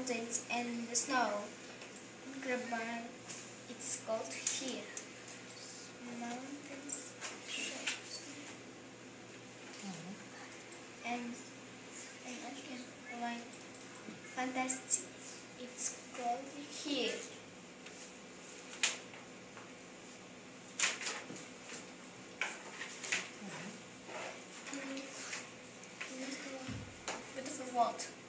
mountains and the snow. Graban, it's called here. Mountains, mm-hmm. and and I can like fantastic. It's called here. Mm-hmm. Mm-hmm. Beautiful what?